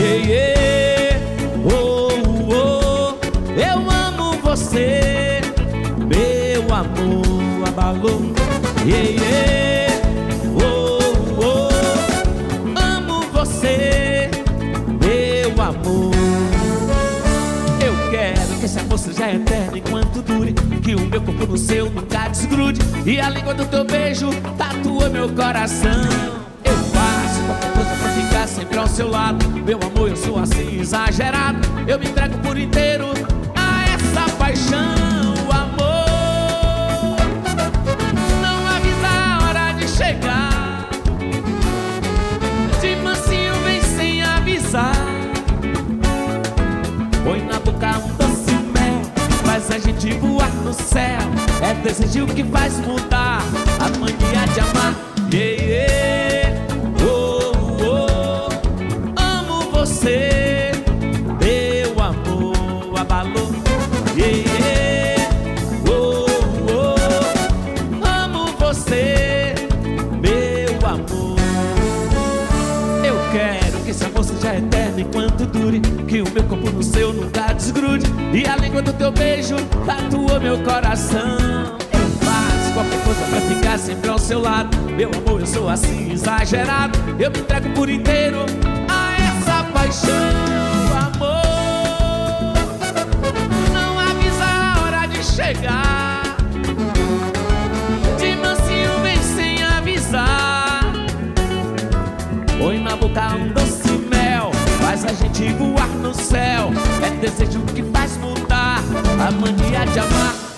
Yeah, yeah. Oh, oh, eu amo você, meu amor abalou. Yeah, yeah. Oh, oh, amo você, meu amor. Eu quero que esse amor seja eterno enquanto dure Que o meu corpo no seu nunca desgrude E a língua do teu beijo tatua meu coração seu lado. Meu amor, eu sou assim exagerado. Eu me entrego por inteiro a essa paixão Amor, não avisa a hora de chegar. De mansinho vem sem avisar. Põe na boca um doce mel Faz a gente voar no céu. É desejo que faz mudar você Meu amor abalou. Yeah, yeah Oh, oh. Amo você Meu amor. Eu quero que esse amor seja eterno enquanto dure Que o meu corpo no seu nunca desgrude. E a língua do teu beijo tatua meu coração. Eu faço qualquer coisa pra ficar sempre ao seu lado. Meu amor, eu sou assim exagerado. Eu me entrego por inteiro Põe na boca um doce mel Faz a gente voar no céu. É desejo que faz mudar A mania de amar